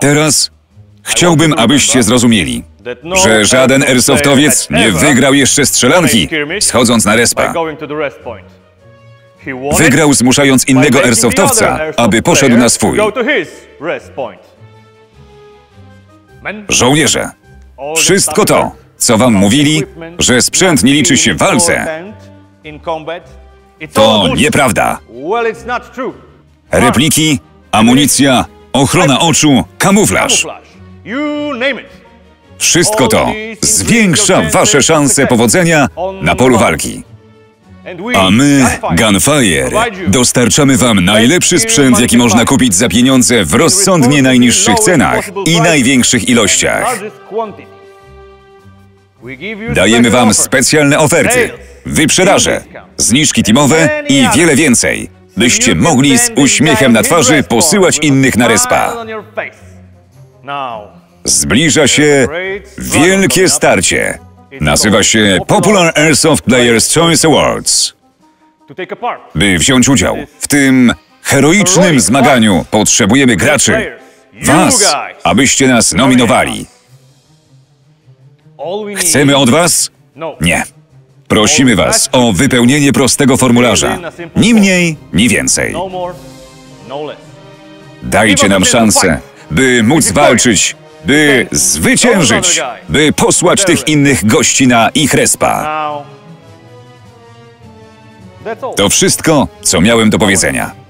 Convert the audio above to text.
Teraz chciałbym, abyście zrozumieli, że żaden airsoftowiec nie wygrał jeszcze strzelanki, schodząc na respa. Wygrał zmuszając innego airsoftowca, aby poszedł na swój. Żołnierze, wszystko to, co wam mówili, że sprzęt nie liczy się w walce, to nieprawda. Repliki, amunicja, ochrona oczu, kamuflaż. Wszystko to zwiększa wasze szanse powodzenia na polu walki. A my, Gunfire, dostarczamy wam najlepszy sprzęt, jaki można kupić za pieniądze w rozsądnie najniższych cenach i największych ilościach. Dajemy wam specjalne oferty, wyprzedaże, zniżki teamowe i wiele więcej, byście mogli z uśmiechem na twarzy posyłać innych na respa. Zbliża się wielkie starcie. Nazywa się Popular Airsoft Players Choice Awards. By wziąć udział w tym heroicznym zmaganiu, potrzebujemy graczy, was, abyście nas nominowali. Chcemy od was? Nie. Prosimy was o wypełnienie prostego formularza. Ni mniej, ni więcej. Dajcie nam szansę, by móc walczyć, by zwyciężyć, by posłać tych innych gości na ich respa. To wszystko, co miałem do powiedzenia.